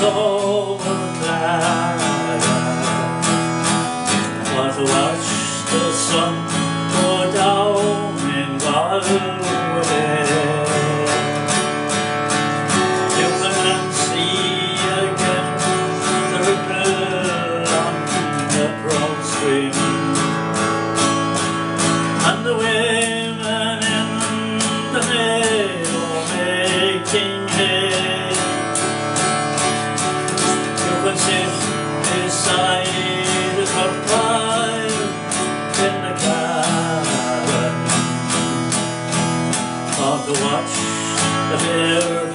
clad But to watch the sun go down in You In the cabin to watch the barefoot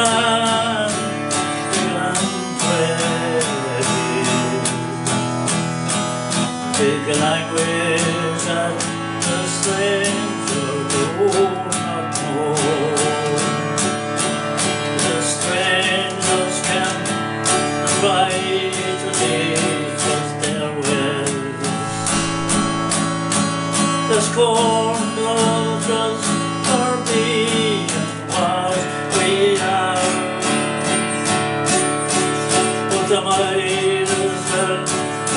the and Speak a language that the stranger do not know The strangers can try to teach us their ways The scorn blows us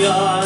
the Irish